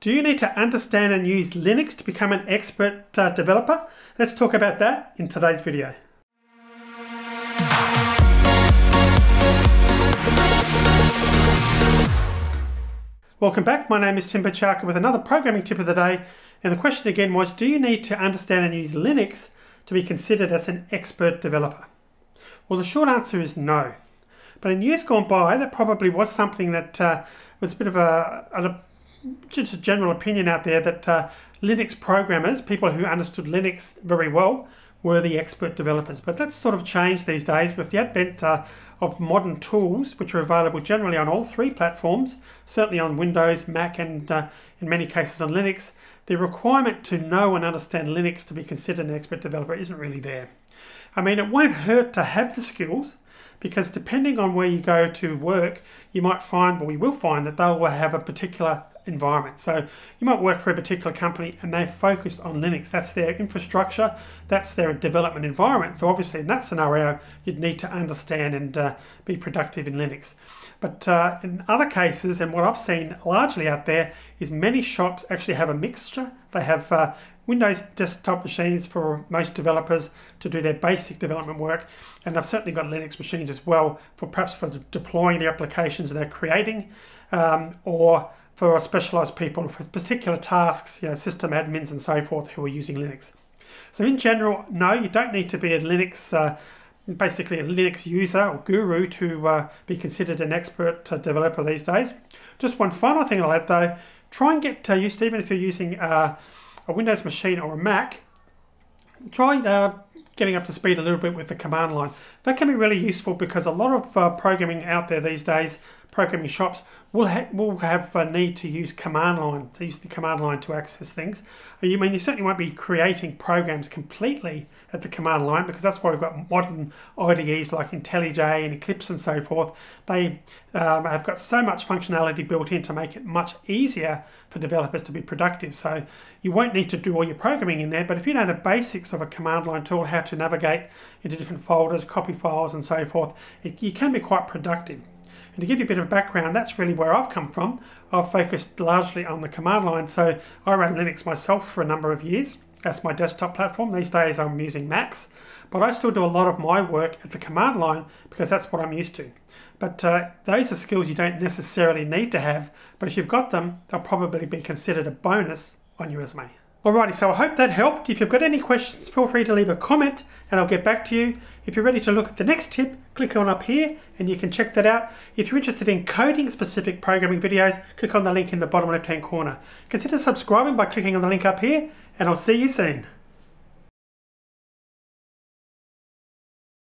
Do you need to understand and use Linux to become an expert uh, developer? Let's talk about that in today's video. Welcome back, my name is Tim Buchalka with another programming tip of the day and the question again was do you need to understand and use Linux to be considered as an expert developer? Well the short answer is no. But in years gone by that probably was something that uh, was a bit of a, a just a general opinion out there that uh, Linux programmers, people who understood Linux very well, were the expert developers. But that's sort of changed these days with the advent uh, of modern tools, which are available generally on all three platforms, certainly on Windows, Mac, and uh, in many cases on Linux. The requirement to know and understand Linux to be considered an expert developer isn't really there. I mean, it won't hurt to have the skills, because depending on where you go to work, you might find, well, we will find that they'll have a particular environment. So you might work for a particular company and they're focused on Linux. That's their infrastructure, that's their development environment. So obviously in that scenario, you'd need to understand and uh, be productive in Linux. But uh, in other cases, and what I've seen largely out there, is many shops actually have a mixture. They have uh, Windows desktop machines for most developers to do their basic development work, and they've certainly got Linux machines as well for perhaps for deploying the applications they're creating, um, or for specialized people for particular tasks, you know, system admins and so forth who are using Linux. So in general, no, you don't need to be a Linux, uh, basically a Linux user or guru to uh, be considered an expert uh, developer these days. Just one final thing I'll add though, try and get used, even if you're using uh, a Windows machine or a Mac, try uh, getting up to speed a little bit with the command line. That can be really useful because a lot of uh, programming out there these days, programming shops, will, ha will have a need to use command line, to use the command line to access things. You mean you certainly won't be creating programs completely at the command line because that's why we've got modern IDEs like IntelliJ and Eclipse and so forth. They um, have got so much functionality built in to make it much easier for developers to be productive. So you won't need to do all your programming in there, but if you know the basics of a command line tool, how to navigate into different folders, copy files and so forth, it, you can be quite productive. And to give you a bit of background, that's really where I've come from. I've focused largely on the command line. So I ran Linux myself for a number of years. That's my desktop platform. These days I'm using Macs, but I still do a lot of my work at the command line because that's what I'm used to. But uh, those are skills you don't necessarily need to have, but if you've got them, they'll probably be considered a bonus on your resume. Alrighty, so I hope that helped. If you've got any questions, feel free to leave a comment and I'll get back to you. If you're ready to look at the next tip, click on up here and you can check that out. If you're interested in coding specific programming videos, click on the link in the bottom left hand corner. Consider subscribing by clicking on the link up here and I'll see you soon.